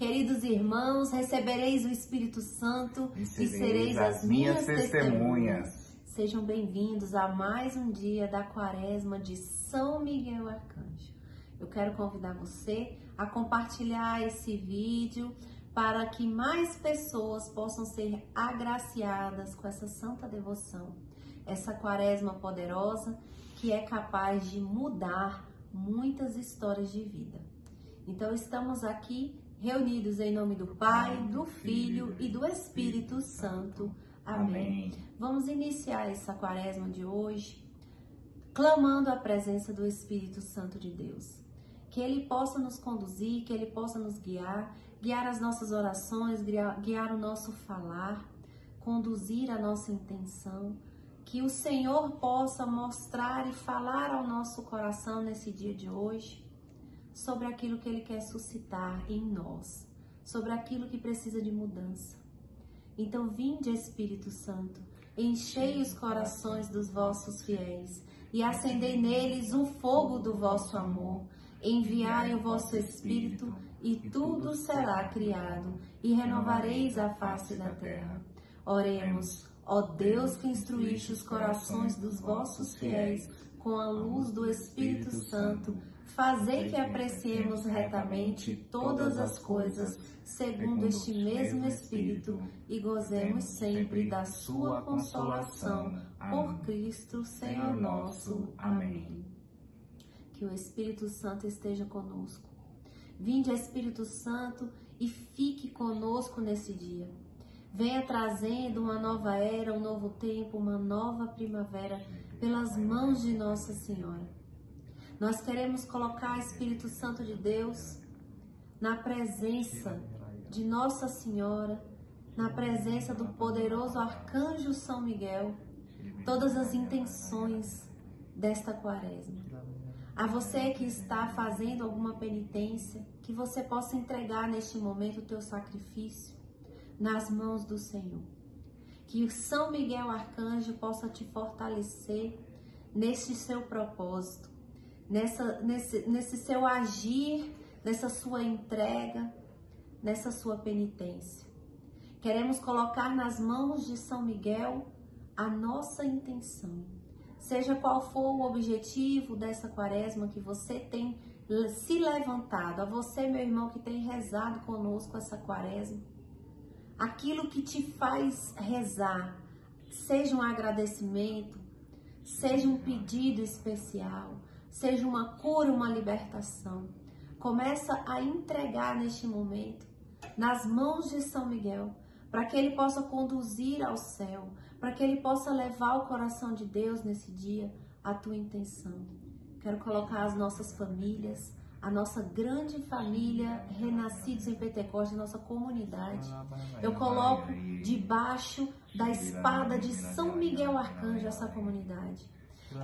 Queridos irmãos, recebereis o Espírito Santo E e sereis sereis as minhas testemunhas. Sejam bem-vindos a mais um dia da quaresma de São Miguel Arcanjo. Eu quero convidar você a compartilhar esse vídeo para que mais pessoas possam ser agraciadas com essa santa devoção, essa quaresma poderosa que é capaz de mudar muitas histórias de vida. Então estamos aqui reunidos em nome do Pai, do Filho e do Espírito Santo. Amém. Vamos iniciar essa quaresma de hoje clamando a presença do Espírito Santo de Deus. Que ele possa nos conduzir, que ele possa nos guiar, guiar as nossas orações, guiar, guiar o nosso falar, conduzir a nossa intenção. Que o Senhor possa mostrar e falar ao nosso coração nesse dia de hoje sobre aquilo que ele quer suscitar em nós, sobre aquilo que precisa de mudança. Então, vinde, Espírito Santo, enchei os corações dos vossos fiéis e acendei neles o fogo do vosso amor. Enviai o vosso Espírito e tudo será criado e renovareis a face da terra. Oremos, ó Deus que instruíste os corações dos vossos fiéis com a luz do Espírito Santo, fazei que apreciemos retamente todas as coisas segundo este mesmo Espírito e gozemos sempre da sua consolação por Cristo, Senhor nosso. Amém. Que o Espírito Santo esteja conosco. Vinde, Espírito Santo, e fique conosco nesse dia. Venha trazendo uma nova era, um novo tempo, uma nova primavera pelas mãos de Nossa Senhora. Nós queremos colocar Espírito Santo de Deus na presença de Nossa Senhora, na presença do poderoso arcanjo São Miguel, todas as intenções desta quaresma. A você que está fazendo alguma penitência, que você possa entregar neste momento o teu sacrifício nas mãos do Senhor. Que o São Miguel Arcanjo possa te fortalecer neste seu propósito, nessa, nesse, nesse seu agir, nessa sua entrega, nessa sua penitência. Queremos colocar nas mãos de São Miguel a nossa intenção. Seja qual for o objetivo dessa quaresma que você tem se levantado, a você, meu irmão, que tem rezado conosco essa quaresma, aquilo que te faz rezar, seja um agradecimento, seja um pedido especial, seja uma cura, uma libertação. Começa a entregar neste momento nas mãos de São Miguel, para que ele possa conduzir ao céu, para que ele possa levar o coração de Deus nesse dia a tua intenção. Quero colocar as nossas famílias, a nossa grande família Renascidos em Pentecoste, nossa comunidade. Eu coloco debaixo da espada de São Miguel Arcanjo essa comunidade.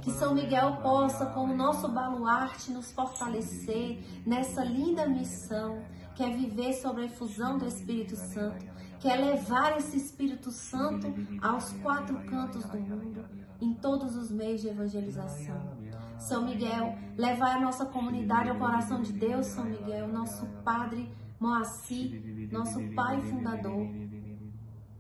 Que São Miguel possa, com o nosso baluarte, nos fortalecer nessa linda missão, que é viver sobre a infusão do Espírito Santo, que é levar esse Espírito Santo aos quatro cantos do mundo, em todos os meios de evangelização. São Miguel, levar a nossa comunidade ao coração de Deus, São Miguel, nosso Padre Moacir, nosso Pai Fundador.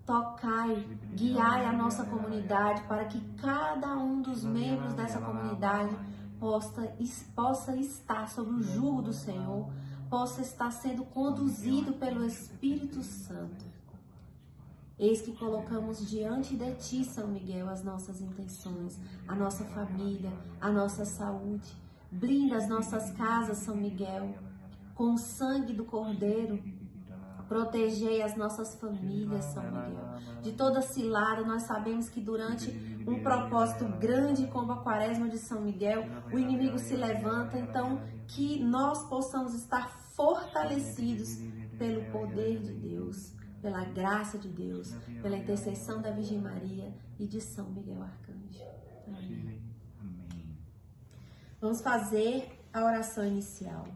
Tocai, guiai a nossa comunidade para que cada um dos membros dessa comunidade possa, possa estar sob o jugo do Senhor, possa estar sendo conduzido pelo Espírito Santo. Eis que colocamos diante de ti, São Miguel, as nossas intenções, a nossa família, a nossa saúde. Blinda as nossas casas, São Miguel, com o sangue do Cordeiro. Protegei as nossas famílias, São Miguel. De toda cilada, nós sabemos que durante um propósito grande como a quaresma de São Miguel, o inimigo se levanta, então que nós possamos estar fortalecidos pelo poder de Deus pela graça de Deus, pela intercessão da Virgem Maria e de São Miguel Arcanjo. Amém. Vamos fazer a oração inicial.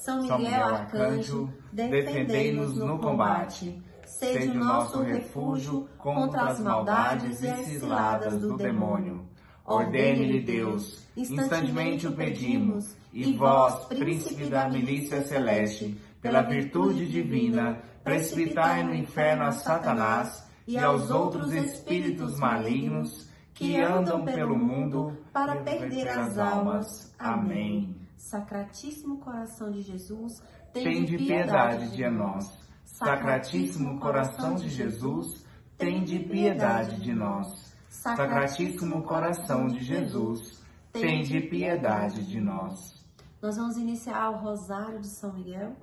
São Miguel, São Miguel Arcanjo, defendei-nos no combate. Seja o nosso refúgio contra as maldades e as ciladas do demônio. Ordene-lhe Deus, instantemente o pedimos, e vós, príncipe da milícia celeste, pela virtude divina, precipitai no inferno a Satanás e aos outros espíritos malignos que andam pelo mundo para perder as almas. Amém. Sacratíssimo coração de Jesus, tem de piedade de nós. Sacratíssimo coração de Jesus, tem de piedade de nós. Sacratíssimo coração de Jesus, tem de piedade de nós. Nós vamos iniciar o Rosário de São Miguel.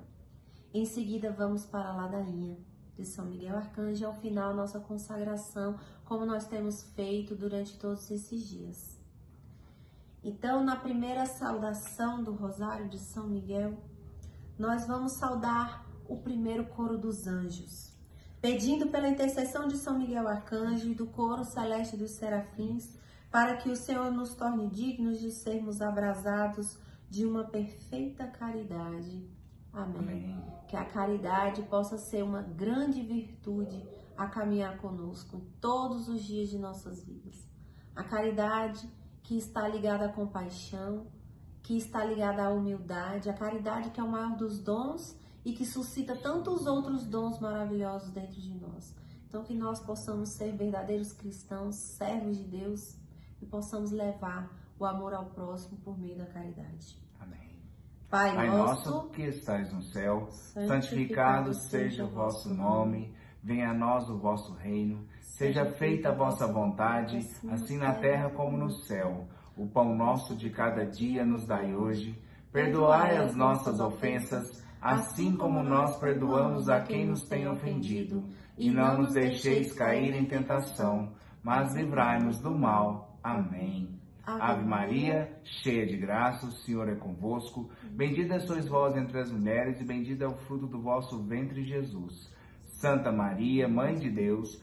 Em seguida, vamos para a ladainha de São Miguel Arcanjo. Ao final, nossa consagração, como nós temos feito durante todos esses dias. Então, na primeira saudação do Rosário de São Miguel, nós vamos saudar o primeiro coro dos anjos, pedindo pela intercessão de São Miguel Arcanjo e do coro celeste dos serafins, para que o Senhor nos torne dignos de sermos abrasados de uma perfeita caridade. Amém. Amém. Que a caridade possa ser uma grande virtude a caminhar conosco todos os dias de nossas vidas. A caridade que está ligada à compaixão, que está ligada à humildade, a caridade que é o maior dos dons e que suscita tantos outros dons maravilhosos dentro de nós. Então, que nós possamos ser verdadeiros cristãos, servos de Deus e possamos levar o amor ao próximo por meio da caridade. Amém. Pai, Pai nosso, nosso que estais no céu, santificado seja o vosso nome, venha a nós o vosso reino, seja feita a vossa vontade, assim na terra como no céu. O pão nosso de cada dia nos dai hoje, perdoai as nossas ofensas, assim como nós perdoamos a quem nos tem ofendido, e não nos deixeis cair em tentação, mas livrai-nos do mal. Amém. Ave Maria, cheia de graça, o Senhor é convosco. Bendita sois vós entre as mulheres, e bendito é o fruto do vosso ventre, Jesus. Santa Maria, Mãe de Deus,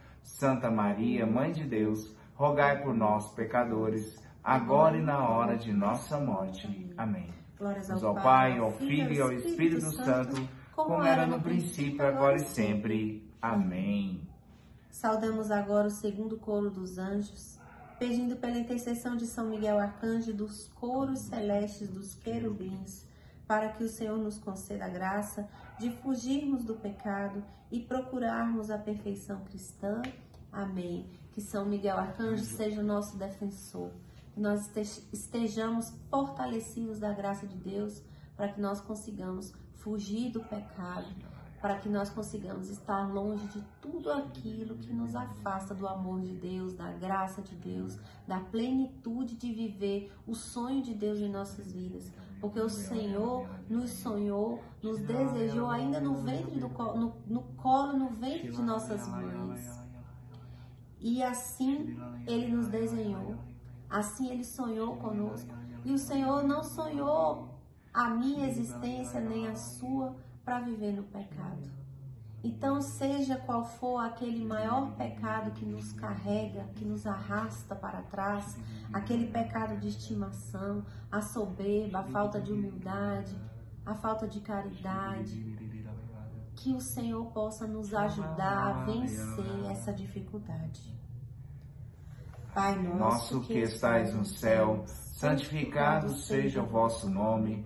Santa Maria, Mãe de Deus, rogai por nós, pecadores, agora e na hora de nossa morte. Amém. Glórias ao Pai, ao Filho e ao Espírito Santo, como era no princípio, agora e sempre. Amém. Saudamos agora o segundo coro dos anjos, pedindo pela intercessão de São Miguel Arcanjo dos coros celestes dos querubins, para que o Senhor nos conceda a graça de fugirmos do pecado e procurarmos a perfeição cristã. Amém. Que São Miguel Arcanjo seja o nosso defensor que nós estejamos fortalecidos da graça de Deus para que nós consigamos fugir do pecado, para que nós consigamos estar longe de tudo aquilo que nos afasta do amor de Deus, da graça de Deus, da plenitude de viver o sonho de Deus em nossas vidas. Porque o Senhor nos sonhou, nos desejou ainda no ventre do no, no colo, no ventre de nossas mães. E assim ele nos desenhou Assim ele sonhou conosco. E o Senhor não sonhou a minha existência nem a sua para viver no pecado. Então, seja qual for aquele maior pecado que nos carrega, que nos arrasta para trás, aquele pecado de estimação, a soberba, a falta de humildade, a falta de caridade, que o Senhor possa nos ajudar a vencer essa dificuldade. Pai nosso que estais no céu, santificado seja o vosso nome,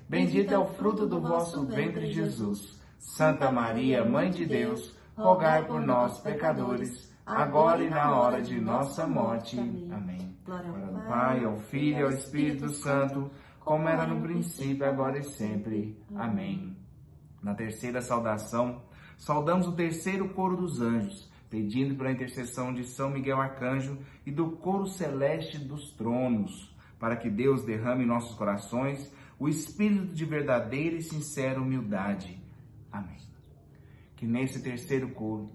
bendito é o fruto do vosso ventre, Jesus. Santa Maria, Mãe de Deus, rogai por nós, pecadores, agora e na hora de nossa morte. Amém. Glória ao Pai, ao Filho e ao Espírito Santo, como era no princípio, agora e sempre. Amém. Na terceira saudação, saudamos o terceiro coro dos anjos, pedindo pela intercessão de São Miguel Arcanjo e do coro celeste dos tronos, para que Deus derrame em nossos corações o espírito de verdadeira e sincera humildade. Amém. Que nesse terceiro coro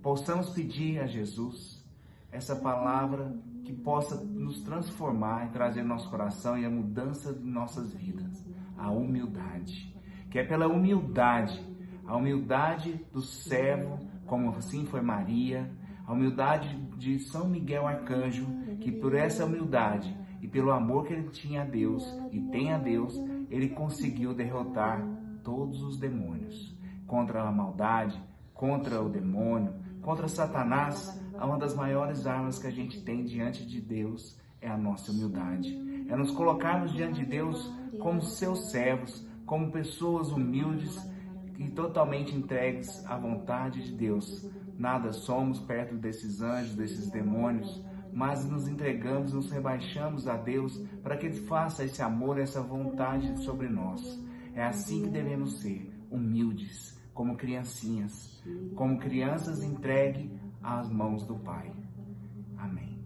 possamos pedir a Jesus essa palavra que possa nos transformar e trazer no nosso coração e a mudança de nossas vidas, a humildade. Que é pela humildade, a humildade do servo, como assim foi Maria, a humildade de São Miguel Arcanjo, que por essa humildade e pelo amor que ele tinha a Deus e tem a Deus, ele conseguiu derrotar todos os demônios. Contra a maldade, contra o demônio, contra Satanás, uma das maiores armas que a gente tem diante de Deus é a nossa humildade. É nos colocarmos diante de Deus como seus servos, como pessoas humildes e totalmente entregues à vontade de Deus. Nada somos perto desses anjos, desses demônios, mas nos entregamos, nos rebaixamos a Deus para que Ele faça esse amor, essa vontade sobre nós. É assim que devemos ser, humildes, como criancinhas, como crianças entregue às mãos do Pai. Amém.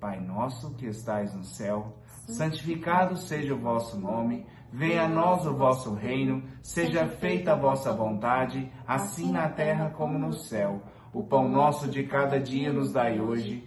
Pai nosso que estais no céu, santificado seja o vosso nome, venha a nós o vosso reino, seja feita a vossa vontade, assim na terra como no céu. O pão nosso de cada dia nos dai hoje,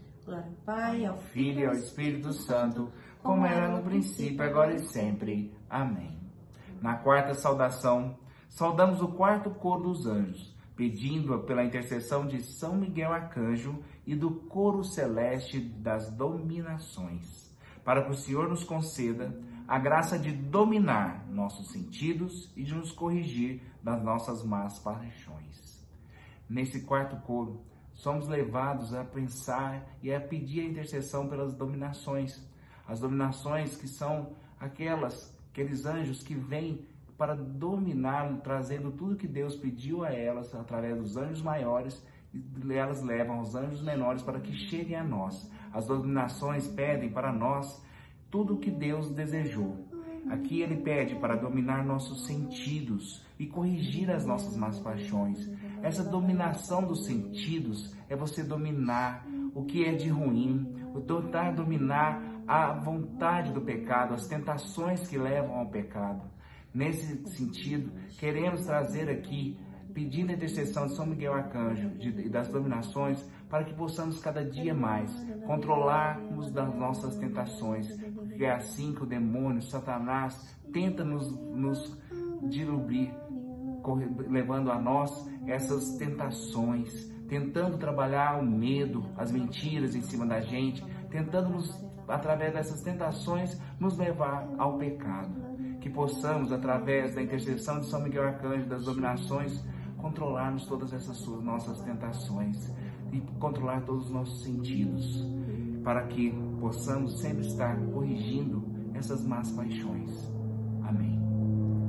Glória ao Pai, ao Filho e ao Espírito Santo, como era no princípio, agora e sempre. Amém. Na quarta saudação, saudamos o quarto coro dos anjos pedindo pela intercessão de São Miguel Arcanjo e do coro celeste das dominações, para que o Senhor nos conceda a graça de dominar nossos sentidos e de nos corrigir das nossas más paixões. Nesse quarto coro, somos levados a pensar e a pedir a intercessão pelas dominações. As dominações que são aquelas, aqueles anjos que vêm para dominar, trazendo tudo que Deus pediu a elas através dos anjos maiores e elas levam os anjos menores para que cheguem a nós. As dominações pedem para nós tudo o que Deus desejou. Aqui ele pede para dominar nossos sentidos e corrigir as nossas más paixões. Essa dominação dos sentidos é você dominar o que é de ruim, tentar dominar a vontade do pecado, as tentações que levam ao pecado. Nesse sentido, queremos trazer aqui, pedindo a intercessão de São Miguel Arcanjo e das dominações, para que possamos cada dia mais controlarmos das nossas tentações, porque é assim que o demônio, Satanás, tenta nos, nos levando a nós essas tentações, tentando trabalhar o medo, as mentiras em cima da gente, tentando nos, através dessas tentações, nos levar ao pecado que possamos, através da intercessão de São Miguel Arcanjo, das dominações, controlarmos todas essas nossas tentações e controlar todos os nossos sentidos, para que possamos sempre estar corrigindo essas más paixões.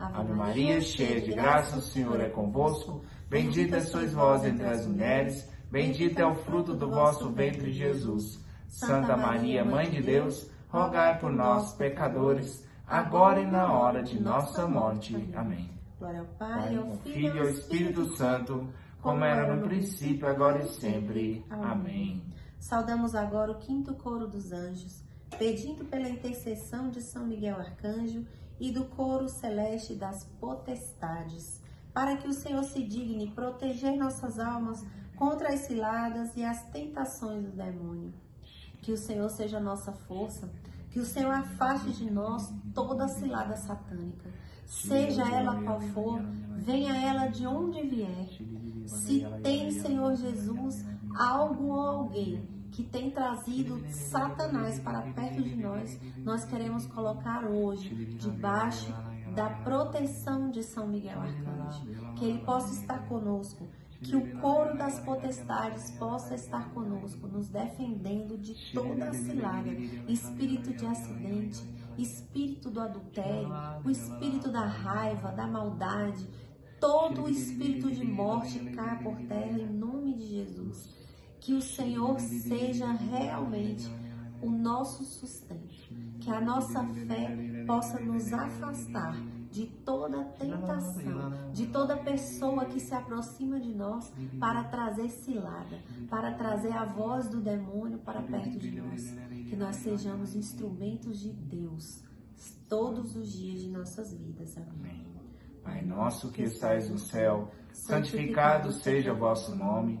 Ave Maria, cheia de graça, o Senhor é convosco. Bendita sois vós entre as mulheres, bendito é o fruto do vosso ventre, Jesus. Santa Maria, Mãe de Deus, rogai por nós, pecadores, agora e na hora de nossa morte. Amém. Glória ao Pai, ao Filho e ao Espírito Santo, como era no princípio, agora e sempre. Amém. Saudamos agora o quinto coro dos anjos pedindo pela intercessão de São Miguel Arcanjo e do coro celeste das potestades, para que o Senhor se digne proteger nossas almas contra as ciladas e as tentações do demônio. Que o Senhor seja nossa força, que o Senhor afaste de nós toda cilada satânica, seja ela qual for, venha ela de onde vier. Se tem, Senhor Jesus, algo ou alguém que tem trazido Satanás para perto de nós, nós queremos colocar hoje debaixo da proteção de São Miguel Arcanjo. Que ele possa estar conosco, que o coro das potestades possa estar conosco, nos defendendo de toda a cilada, espírito de acidente, espírito do adultério, o espírito da raiva, da maldade, todo o espírito de morte caia por terra em nome de Jesus que o Senhor seja realmente o nosso sustento, que a nossa fé possa nos afastar de toda tentação, de toda pessoa que se aproxima de nós para trazer cilada, para trazer a voz do demônio para perto de nós. Que nós sejamos instrumentos de Deus todos os dias de nossas vidas. Amém. Pai nosso que estais no céu, santificado seja o vosso nome.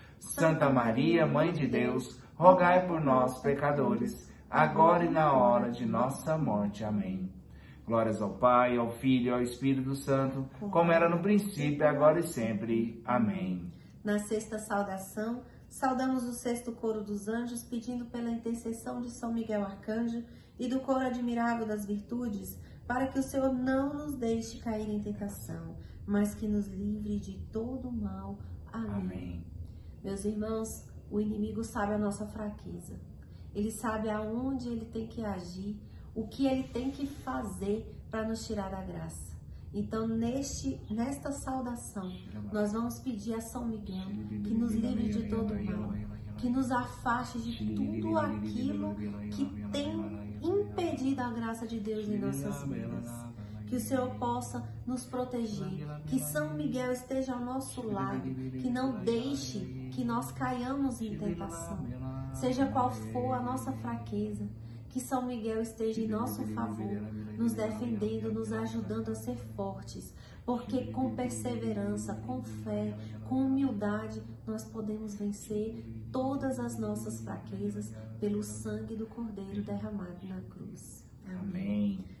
Santa Maria, Mãe de Deus, rogai por nós, pecadores, agora e na hora de nossa morte. Amém. Glórias ao Pai, ao Filho e ao Espírito Santo, como era no princípio, agora e sempre. Amém. Na sexta saudação, saudamos o sexto coro dos anjos, pedindo pela intercessão de São Miguel Arcanjo e do coro admirável das virtudes, para que o Senhor não nos deixe cair em tentação, mas que nos livre de todo o mal. Amém. Amém. Meus irmãos, o inimigo sabe a nossa fraqueza. Ele sabe aonde ele tem que agir, o que ele tem que fazer para nos tirar da graça. Então, neste, nesta saudação, nós vamos pedir a São Miguel que nos livre de todo mal, que nos afaste de tudo aquilo que tem impedido a graça de Deus em nossas vidas que o Senhor possa nos proteger, que São Miguel esteja ao nosso lado, que não deixe que nós caiamos em tentação, seja qual for a nossa fraqueza, Que São Miguel esteja em nosso favor, nos defendendo, nos ajudando a ser fortes, porque com perseverança, com fé, com humildade, nós podemos vencer todas as nossas fraquezas pelo sangue do Cordeiro derramado na cruz. Amém. Pai,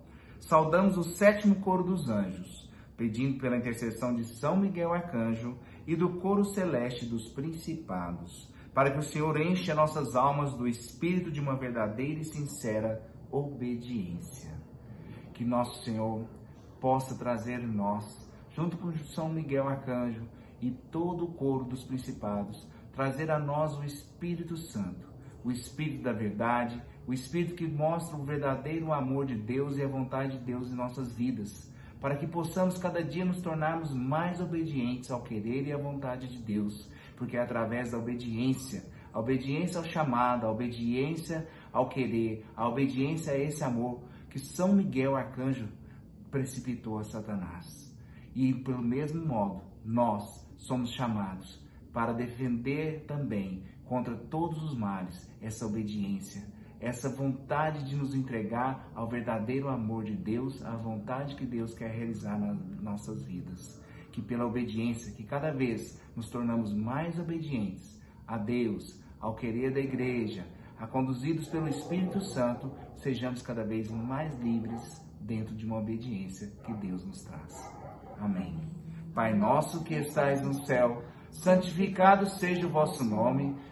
saudamos o sétimo coro dos anjos, pedindo pela intercessão de São Miguel Arcanjo e do coro celeste dos principados, para que o Senhor encha nossas almas do espírito de uma verdadeira e sincera obediência. Que nosso Senhor possa trazer nós, junto com São Miguel Arcanjo e todo o coro dos principados, trazer a nós o Espírito Santo, o Espírito da verdade, o Espírito que mostra o verdadeiro amor de Deus e a vontade de Deus em nossas vidas, para que possamos cada dia nos tornarmos mais obedientes ao querer e à vontade de Deus, porque é através da obediência, a obediência ao chamado, a obediência ao querer, a obediência a esse amor, que São Miguel Arcanjo precipitou a Satanás. E pelo mesmo modo, nós somos chamados para defender também contra todos os males essa obediência, essa vontade de nos entregar ao verdadeiro amor de Deus, à vontade que Deus quer realizar nas nossas vidas. Que pela obediência, que cada vez nos tornamos mais obedientes a Deus, ao querer da igreja, a conduzidos pelo Espírito Santo, sejamos cada vez mais livres dentro de uma obediência que Deus nos traz. Amém. Pai nosso que estais no céu, santificado seja o vosso nome,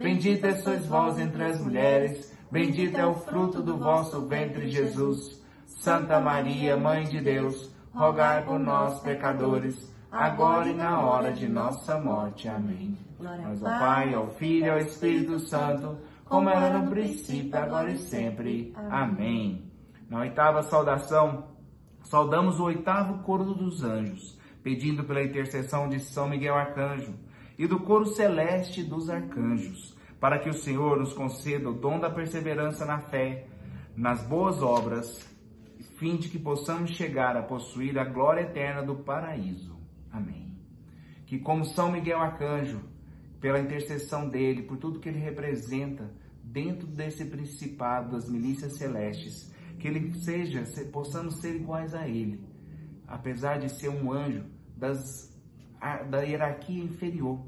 Bendita sois vós entre as mulheres, bendito é o fruto do vosso ventre, Jesus. Santa Maria, Mãe de Deus, rogai por nós, pecadores, agora e na hora de nossa morte. Amém. Mas ao Pai, ao Filho e ao Espírito Santo, como era no princípio, agora e sempre. Amém. Na oitava saudação, saudamos o oitavo coro dos anjos, pedindo pela intercessão de São Miguel Arcanjo e do coro celeste dos arcanjos, para que o Senhor nos conceda o dom da perseverança na fé, nas boas obras, fim de que possamos chegar a possuir a glória eterna do paraíso. Amém. Que como São Miguel Arcanjo, pela intercessão dele, por tudo que ele representa dentro desse principado das milícias celestes, que ele seja, possamos ser iguais a ele, apesar de ser um anjo das, da hierarquia inferior.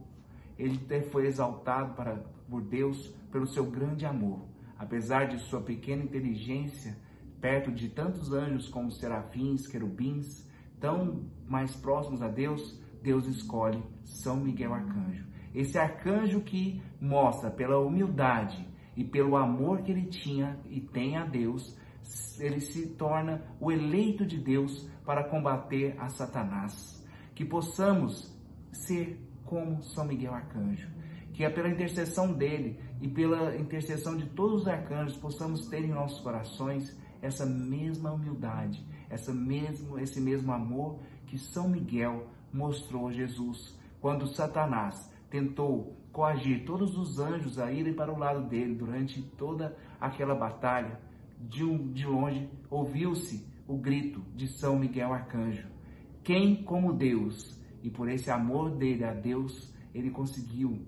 Ele foi exaltado para por Deus pelo seu grande amor. Apesar de sua pequena inteligência, perto de tantos anjos como serafins, querubins, tão mais próximos a Deus, Deus escolhe São Miguel Arcanjo. Esse arcanjo que mostra pela humildade e pelo amor que ele tinha e tem a Deus, ele se torna o eleito de Deus para combater a Satanás. Que possamos ser como São Miguel Arcanjo, que é pela intercessão dele e pela intercessão de todos os arcanjos possamos ter em nossos corações essa mesma humildade, essa mesmo, esse mesmo amor que São Miguel mostrou a Jesus quando Satanás tentou coagir todos os anjos a irem para o lado dele durante toda aquela batalha. De, um, de longe ouviu-se o grito de São Miguel Arcanjo: Quem como Deus? E por esse amor dele a Deus, ele conseguiu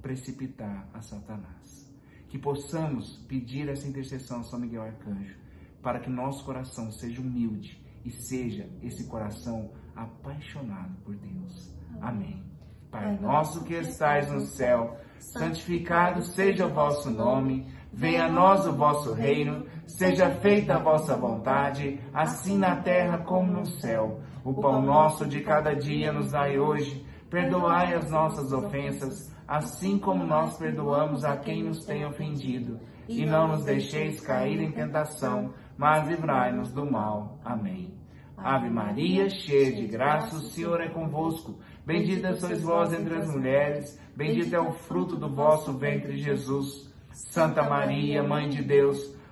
precipitar a Satanás. Que possamos pedir essa intercessão a São Miguel Arcanjo, para que nosso coração seja humilde e seja esse coração apaixonado por Deus. Amém. Pai nosso que estais no céu, santificado seja o vosso nome, venha a nós o vosso reino, seja feita a vossa vontade, assim na terra como no céu. O pão nosso de cada dia nos dai hoje, perdoai as nossas ofensas, assim como nós perdoamos a quem nos tem ofendido, e não nos deixeis cair em tentação, mas livrai-nos do mal. Amém. Ave Maria, cheia de graça, o Senhor é convosco. Bendita sois vós entre as mulheres, bendito é o fruto do vosso ventre, Jesus. Santa Maria, Mãe de Deus,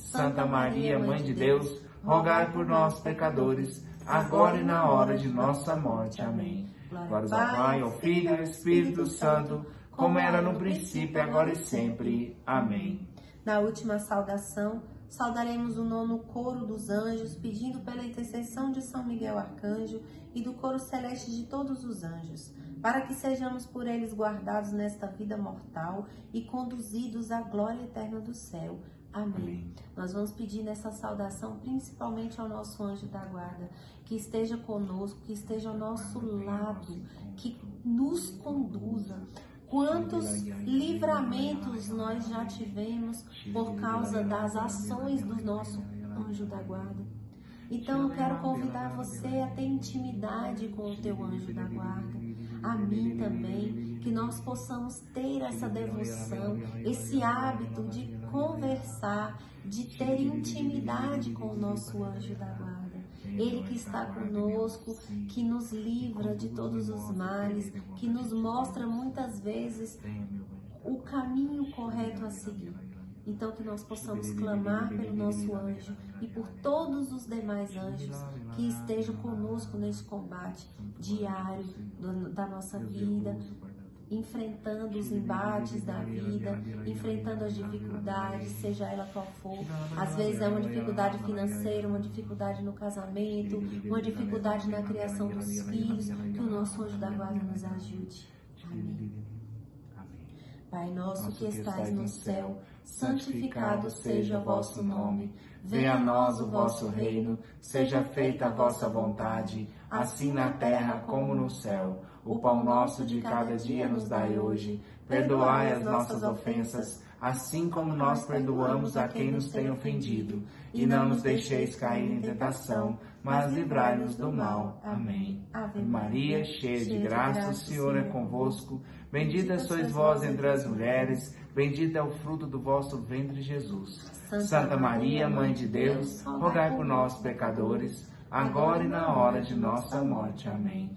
Santa Maria, Mãe de Deus, rogai por nós, pecadores, agora e na hora de nossa morte. Amém. Glória ao Pai, ao Filho e ao Espírito Santo, como era no princípio, agora e sempre. Amém. Na última saudação, saudaremos o nono coro dos anjos, pedindo pela intercessão de São Miguel Arcanjo e do coro celeste de todos os anjos, para que sejamos por eles guardados nesta vida mortal e conduzidos à glória eterna do céu. Amém. Amém. Nós vamos pedir nessa saudação, principalmente ao nosso anjo da guarda, que esteja conosco, que esteja ao nosso lado, que nos conduza, Quantos livramentos nós já tivemos por causa das ações do nosso anjo da guarda. Então eu quero convidar você a ter intimidade com o teu anjo da guarda, a mim também, que nós possamos ter essa devoção, esse hábito de de ter intimidade com o nosso anjo da guarda. Ele que está conosco, que nos livra de todos os males, que nos mostra muitas vezes o caminho correto a seguir. Então, que nós possamos clamar pelo nosso anjo e por todos os demais anjos que estejam conosco nesse combate diário da nossa vida, enfrentando os embates da vida, enfrentando as dificuldades, seja ela qual for. Às vezes é uma dificuldade financeira, uma dificuldade no casamento, uma dificuldade na criação dos filhos, que o nosso anjo da guarda nos ajude. Amém. Pai nosso que estais no céu, santificado seja o vosso nome. Venha a nós o vosso reino, seja feita a vossa vontade, assim na terra como no céu. O pão nosso de cada dia nos dai hoje. Perdoai as nossas ofensas, assim como nós perdoamos a quem nos tem ofendido. E não nos deixeis cair em tentação, mas livrai-nos do mal. Amém. Ave Maria, cheia de graça, o Senhor é convosco. Bendita sois vós entre as mulheres, bendito é o fruto do vosso ventre, Jesus. Santa Maria, Mãe de Deus, rogai por nós, pecadores, agora e na hora de nossa morte. Amém.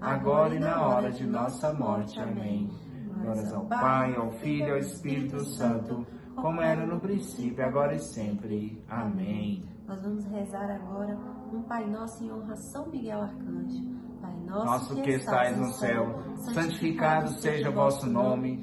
agora e na hora de nossa morte. Amém. Glórias ao Pai, ao Filho e ao Espírito Santo, como era no princípio, agora e sempre. Amém. Nós vamos rezar agora um Pai Nosso em honra a São Miguel Arcanjo. Pai nosso, nosso que estais no céu, santificado seja o vosso nome.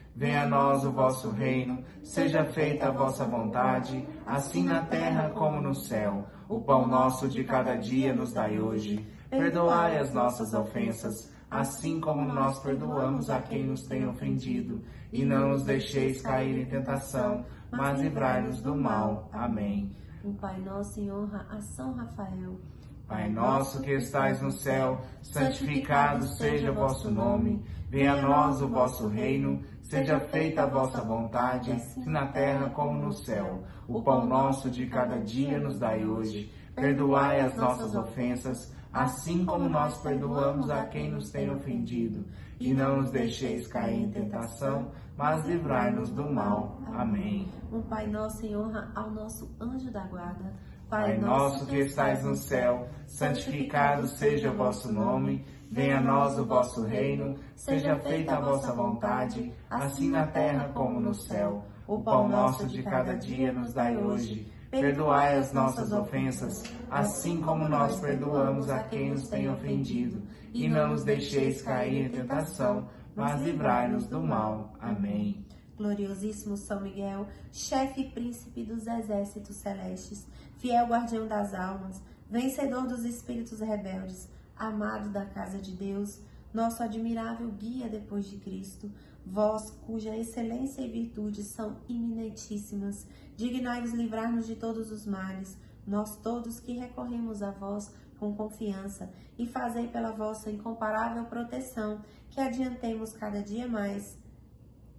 Venha a nós o vosso reino, seja feita a vossa vontade, assim na terra como no céu. O pão nosso de cada dia nos dai hoje. Perdoai as nossas ofensas, assim como nós perdoamos a quem nos tem ofendido. E não nos deixeis cair em tentação, mas livrai-nos do mal. Amém. Um Pai nosso em honra a São Rafael. Pai nosso que estais no céu, santificado seja o vosso nome. Venha a nós o vosso reino Seja feita a vossa vontade, assim na terra como no céu. O pão nosso de cada dia nos dai hoje. Perdoai as nossas ofensas, assim como nós perdoamos a quem nos tem ofendido. E não nos deixeis cair em tentação, mas livrai-nos do mal. Amém. Um Pai nosso em honra ao nosso anjo da guarda. Pai nosso que estais no céu, santificado seja o vosso nome. Venha a nós o vosso reino, seja feita a vossa vontade, assim na terra como no céu. O pão nosso de cada dia nos dai hoje. Perdoai as nossas ofensas, assim como nós perdoamos a quem nos tem ofendido. E não nos deixeis cair em tentação, mas livrai-nos do mal. Amém. Gloriosíssimo São Miguel, chefe e príncipe dos exércitos celestes, fiel guardião das almas, vencedor dos espíritos rebeldes, amado da casa de Deus, nosso admirável guia depois de Cristo, vós cuja excelência e virtude são iminentíssimas, dignai-vos livrar-nos de todos os males, nós todos que recorremos a vós com confiança, e fazei pela vossa incomparável proteção que adiantemos cada dia mais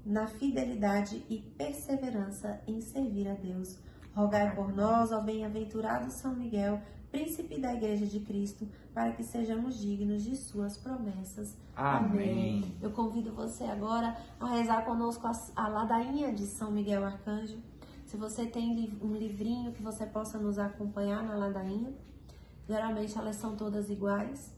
na fidelidade e perseverança em servir a Deus. Rogai por nós, ó bem-aventurado São Miguel, príncipe da Igreja de Cristo, para que sejamos dignos de suas promessas. Amém. Amém. Eu convido você agora a rezar conosco a, a ladainha de São Miguel Arcanjo. Se você tem um livrinho que você possa nos acompanhar na ladainha, geralmente elas são todas iguais.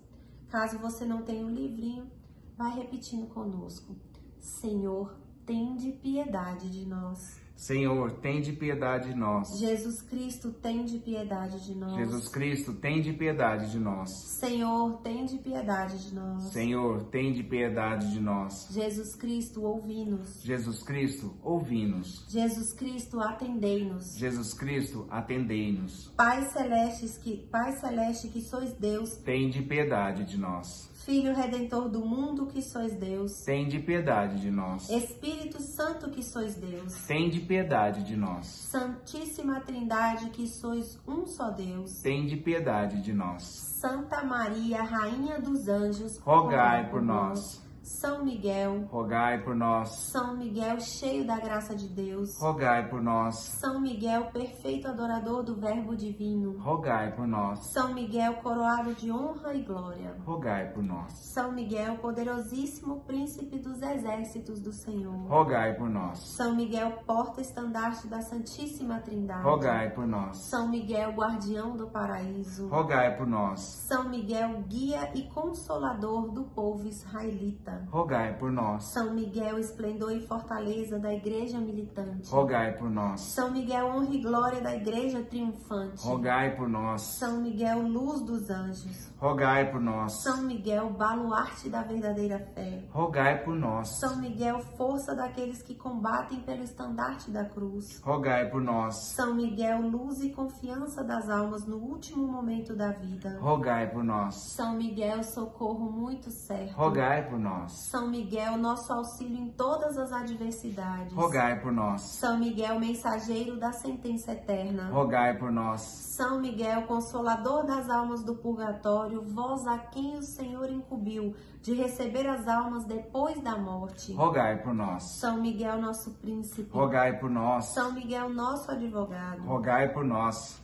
Caso você não tenha um livrinho, vai repetindo conosco. Senhor, tende piedade de nós. Senhor, tem de piedade de nós. Jesus Cristo, tem de piedade de nós. Jesus Cristo, tem de piedade de nós. Senhor, tem de piedade de nós. Senhor, tem de piedade de nós. Jesus Cristo, ouvi-nos. Jesus Cristo, ouvi-nos. Jesus Cristo, atendei-nos. Jesus Cristo, atendei-nos. Pai celeste, que Pai celeste que sois Deus, tem de piedade de nós. Filho Redentor do mundo que sois Deus. Tem de piedade de nós. Espírito Santo que sois Deus. Tem de piedade de nós. Santíssima Trindade que sois um só Deus. Tem de piedade de nós. Santa Maria, Rainha dos Anjos. Rogai por nós. São Miguel, rogai por nós. São Miguel, cheio da graça de Deus, rogai por nós. São Miguel, perfeito adorador do Verbo divino, rogai por nós. São Miguel, coroado de honra e glória, rogai por nós. São Miguel, poderosíssimo príncipe dos exércitos do Senhor, rogai por nós. São Miguel, porta-estandarte da Santíssima Trindade, rogai por nós. São Miguel, guardião do paraíso, rogai por nós. São Miguel, guia e consolador do povo israelita, rogai por nós. São Miguel, esplendor e fortaleza da igreja militante, rogai por nós. São Miguel, honra e glória da igreja triunfante, rogai por nós. São Miguel, luz dos anjos, rogai por nós. São Miguel, baluarte da verdadeira fé, rogai por nós. São Miguel, força daqueles que combatem pelo estandarte da cruz, rogai por nós. São Miguel, luz e confiança das almas no último momento da vida, rogai por nós. São Miguel, socorro muito certo, rogai por nós. Nós. São Miguel, nosso auxílio em todas as adversidades. Rogai por nós. São Miguel, mensageiro da sentença eterna. Rogai por nós. São Miguel, consolador das almas do purgatório, vós a quem o Senhor incumbiu de receber as almas depois da morte. Rogai por nós. São Miguel, nosso príncipe. Rogai por nós. São Miguel, nosso advogado. Rogai por nós.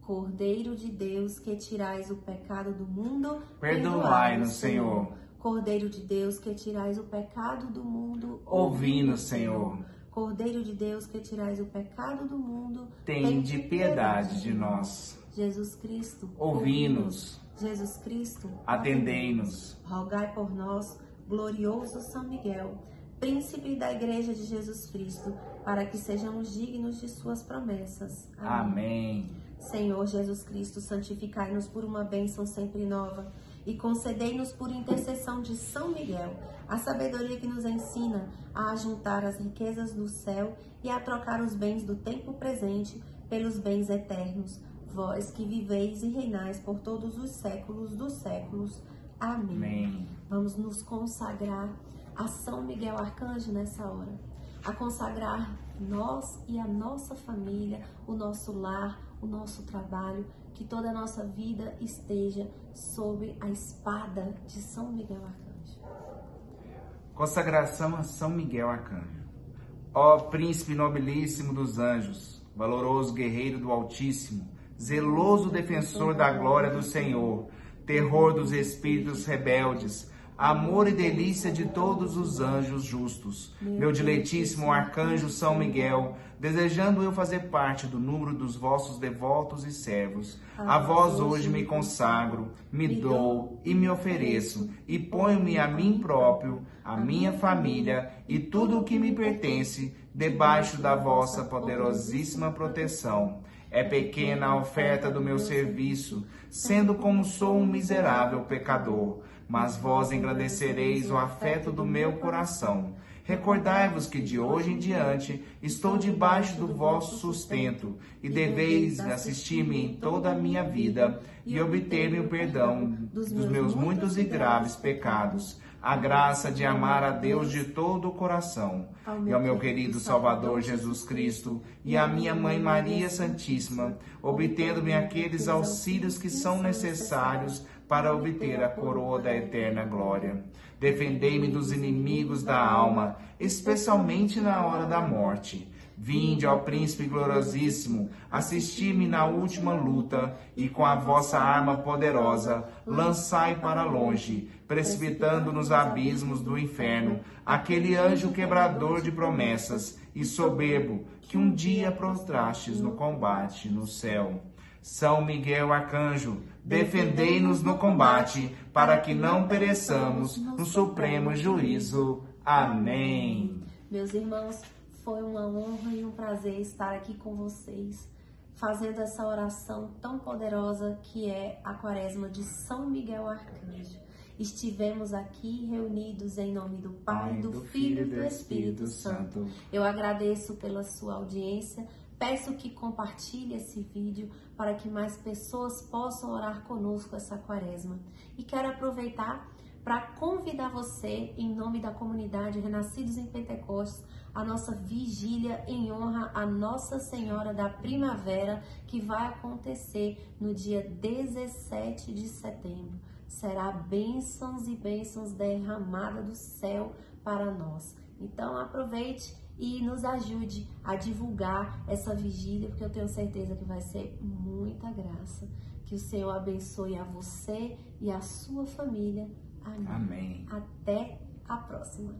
Cordeiro de Deus, que tirais o pecado do mundo, perdoai-nos, Senhor. Cordeiro de Deus, que tirais o pecado do mundo, ouvi-nos, Senhor. Cordeiro de Deus, que tirais o pecado do mundo, tem de piedade de nós. Jesus Cristo, ouvi-nos. Jesus Cristo, atendei-nos. Rogai por nós, glorioso São Miguel, príncipe da Igreja de Jesus Cristo, para que sejamos dignos de suas promessas. Amém. Amém. Senhor Jesus Cristo, santificai-nos por uma bênção sempre nova e concedei-nos por intercessão de São Miguel a sabedoria que nos ensina a ajuntar as riquezas do céu e a trocar os bens do tempo presente pelos bens eternos, vós que viveis e reinais por todos os séculos dos séculos. Amém. Amém. Vamos nos consagrar a São Miguel Arcanjo nessa hora, a consagrar nós e a nossa família, o nosso lar, o nosso trabalho, que toda a nossa vida esteja sob a espada de São Miguel Arcanjo. Consagração a São Miguel Arcanjo. Ó príncipe nobilíssimo dos anjos, valoroso guerreiro do Altíssimo, zeloso defensor da glória do Senhor, terror dos espíritos rebeldes, amor e delícia de todos os anjos justos. Meu diletíssimo arcanjo São Miguel, desejando eu fazer parte do número dos vossos devotos e servos, a vós hoje me consagro, me dou e me ofereço, e ponho-me a mim próprio, a minha família e tudo o que me pertence, debaixo da vossa poderosíssima proteção. É pequena a oferta do meu serviço, sendo como sou um miserável pecador mas vós engrandecereis o afeto do meu coração. Recordai-vos que de hoje em diante estou debaixo do vosso sustento e deveis assistir-me em toda a minha vida e obter-me o perdão dos meus muitos e graves pecados, a graça de amar a Deus de todo o coração e ao meu querido Salvador Jesus Cristo e à minha Mãe Maria Santíssima, obtendo-me aqueles auxílios que são necessários para obter a coroa da eterna glória. Defendei-me dos inimigos da alma, especialmente na hora da morte. Vinde ao príncipe gloriosíssimo, assisti-me na última luta, e com a vossa arma poderosa, lançai para longe, precipitando nos abismos do inferno, aquele anjo quebrador de promessas e soberbo que um dia prostrastes no combate no céu. São Miguel Arcanjo, defendei-nos no combate, para que não pereçamos no supremo juízo. Amém. Meus irmãos, foi uma honra e um prazer estar aqui com vocês, fazendo essa oração tão poderosa que é a Quaresma de São Miguel Arcanjo. Estivemos aqui reunidos em nome do Pai, do, do Filho e do Espírito, Espírito Santo. Eu agradeço pela sua audiência Peço que compartilhe esse vídeo para que mais pessoas possam orar conosco essa quaresma. E quero aproveitar para convidar você, em nome da comunidade Renascidos em Pentecostes, a nossa vigília em honra a Nossa Senhora da Primavera, que vai acontecer no dia 17 de setembro. Será bênçãos e bênçãos derramada do céu para nós. Então aproveite e nos ajude a divulgar essa vigília, porque eu tenho certeza que vai ser muita graça. Que o Senhor abençoe a você e a sua família. Amém. Amém. Até a próxima.